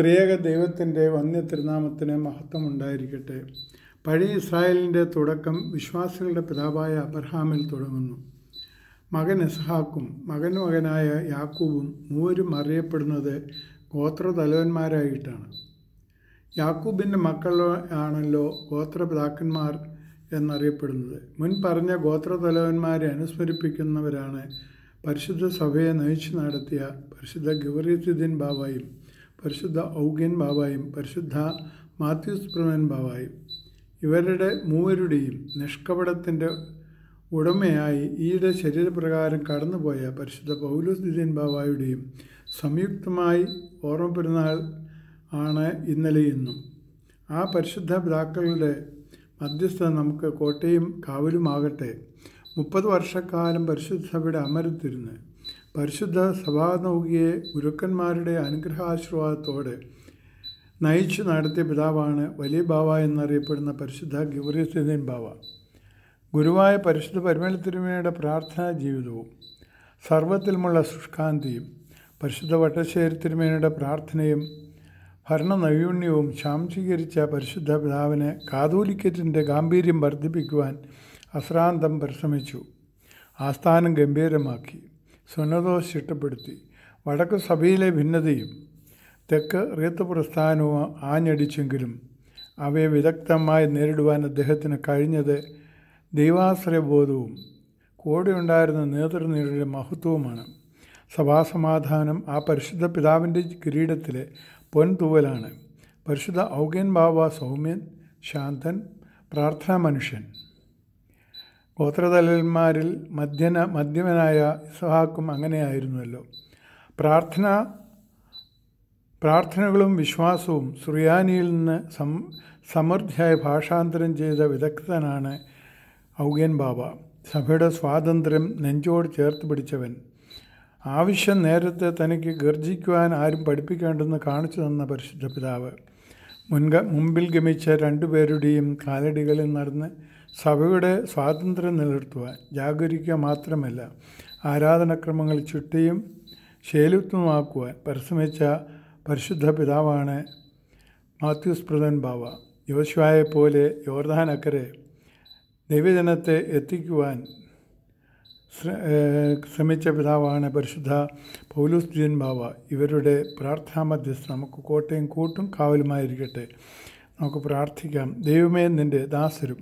ത്രിയേക ദൈവത്തിന്റെ വന്യ തിരുനാമത്തിന് മഹത്വം ഉണ്ടായിരിക്കട്ടെ പഴയ ഇസ്രായേലിന്റെ തുടക്കം വിശ്വാസികളുടെ പിതാവായ അബ്രഹാമിൽ തുടങ്ങുന്നു. മകൻ ഇസ്ഹാക്കും മകൻ മകനായ യാക്കൂബും മൂവരും അറിയപ്പെടുന്നത് ഗോത്രതലവന്മാരായിട്ടാണ്. യാക്കൂബിന്റെ മക്കളാണല്ലോ ഗോത്രപിതാക്കന്മാർ എന്നറിയപ്പെടുന്നത്. മുൻ പറഞ്ഞ ഗോത്രതലവന്മാരെ അനുസ്മരിപ്പിക്കുന്നവരാണ് പരിശുദ്ധ സഭയെ നയിച്ചു നടത്തിയ പരിശുദ്ധ ഗൗരീസുദ്ദീൻ ബാബായും പരിശുദ്ധ ഔഗ്യൻ ബാബായും പരിശുദ്ധ മാത്യൂസ് പ്രമൻ ബാബായും ഇവരുടെ മൂവരുടെയും നിഷ്കപടത്തിന്റെ ഉടമയായി ഈയിടെ ശരീരപ്രകാരം കടന്നുപോയ പരിശുദ്ധ പൗലോസ്ദിദീൻ ബാബായുടെയും സംയുക്തമായി ഓർമ്മ പെരുന്നാൾ ആണ് ഇന്നലെ ഇന്നും ആ പരിശുദ്ധ പിതാക്കളുടെ മധ്യസ്ഥത നമുക്ക് കോട്ടയും കാവലുമാകട്ടെ മുപ്പത് വർഷക്കാലം പരിശുദ്ധ സഭയുടെ അമരത്തിരുന്ന് പരിശുദ്ധ സഭാനൗകിയെ ഗുരുക്കന്മാരുടെ അനുഗ്രഹാശീർവാദത്തോടെ നയിച്ചു നടത്തിയ പിതാവാണ് വലിയ ബാവ എന്നറിയപ്പെടുന്ന പരിശുദ്ധ ഗിവറിയസുദ്ദീൻ ബാവ. ഗുരുവായ പരിശുദ്ധ പരിമല തിരുമയുടെ പ്രാർത്ഥനാ ജീവിതവും സർവത്തിലുമുള്ള ശുഷ്കാന്തിയും പരിശുദ്ധ വട്ടശ്ശേരി തിരുമേനയുടെ പ്രാർത്ഥനയും ഭരണ നൈപുണ്യവും ശാംശീകരിച്ച പരിശുദ്ധ പിതാവിന് കാതോലിക്കറ്റിന്റെ ഗാംഭീര്യം വർദ്ധിപ്പിക്കുവാൻ അശ്രാന്തം പരിശ്രമിച്ചു. ആസ്ഥാനം ഗംഭീരമാക്കി. സുന്നതോസ് ചിട്ടപ്പെടുത്തി വടക്ക് സഭയിലെ ഭിന്നതയും തെക്ക് റീത്ത് പ്രസ്ഥാനവും ആഞ്ഞടിച്ചെങ്കിലും അവയെ വിദഗ്ധമായി നേരിടുവാൻ അദ്ദേഹത്തിന് കഴിഞ്ഞത് ദൈവാശ്രയബോധവും കൂടെയുണ്ടായിരുന്ന നേതൃനിരയുടെ മഹത്വവുമാണ്. സഭാസമാധാനം ആ പരിശുദ്ധ പിതാവിന്റെ കിരീടത്തിലെ പൊൻതൂവലാണ്. പരിശുദ്ധ ഔഗൻ ബാബ സൗമ്യൻ ശാന്തൻ പ്രാർത്ഥനാ മനുഷ്യൻ ഗോത്രതലന്മാരിൽ മധ്യന മധ്യമനായ ഇസഹാക്കും അങ്ങനെയായിരുന്നല്ലോ. പ്രാർത്ഥന പ്രാർത്ഥനകളും വിശ്വാസവും സുറിയാനിയിൽ നിന്ന് സം സമൃദ്ധിയായി ഭാഷാന്തരം ചെയ്ത വിദഗ്ധനാണ് ഔഗൻ ബാബ. സഭയുടെ സ്വാതന്ത്ര്യം നെഞ്ചോട് ചേർത്ത് പിടിച്ചവൻ. ആവശ്യം നേരത്തെ തനിക്ക് ഗർജിക്കുവാൻ ആരും പഠിപ്പിക്കേണ്ടെന്ന് കാണിച്ചു തന്ന പരിശുദ്ധ പിതാവ്. മുൻക മുമ്പിൽ ഗമിച്ച രണ്ടുപേരുടെയും കാലടികളിൽ നടന്ന് സഭയുടെ സ്വാതന്ത്ര്യം നിലനിർത്തുവാൻ ജാഗരിക്കുക മാത്രമല്ല ആരാധനക്രമങ്ങൾ ചുട്ടിയും ശേലുത്വമാക്കുവാൻ പരിശ്രമിച്ച പരിശുദ്ധ പിതാവാണ് മാത്യൂസ് പ്രധാൻ ബാവ. യോശുവായെപ്പോലെ യോർദാനക്കരെ ദൈവജനത്തെ എത്തിക്കുവാൻ ശ്രമിച്ച പിതാവാണ് പരിശുദ്ധ പൗലൂസ് ജീൻ ബാവ. ഇവരുടെ പ്രാർത്ഥനാ മധ്യസ്ഥ നമുക്ക് കോട്ടയും കൂട്ടും കാവലുമായിരിക്കട്ടെ. നമുക്ക് പ്രാർത്ഥിക്കാം. ദൈവമേ നിന്റെ ദാസരും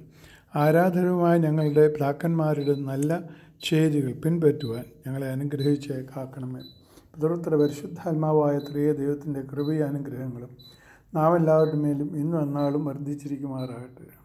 ആരാധനവുമായ ഞങ്ങളുടെ പിതാക്കന്മാരുടെ നല്ല ചേരികൾ പിൻപറ്റുവാൻ ഞങ്ങളെ അനുഗ്രഹിച്ച് കാക്കണമേ. പിതൃത്ര പരിശുദ്ധാത്മാവായ ത്രിയ ദൈവത്തിന്റെ കൃപയും അനുഗ്രഹങ്ങളും നാം എല്ലാവരുടെ മേലും ഇന്നും എന്നാളും വർദ്ധിച്ചിരിക്കുമാറാകട്ടെ.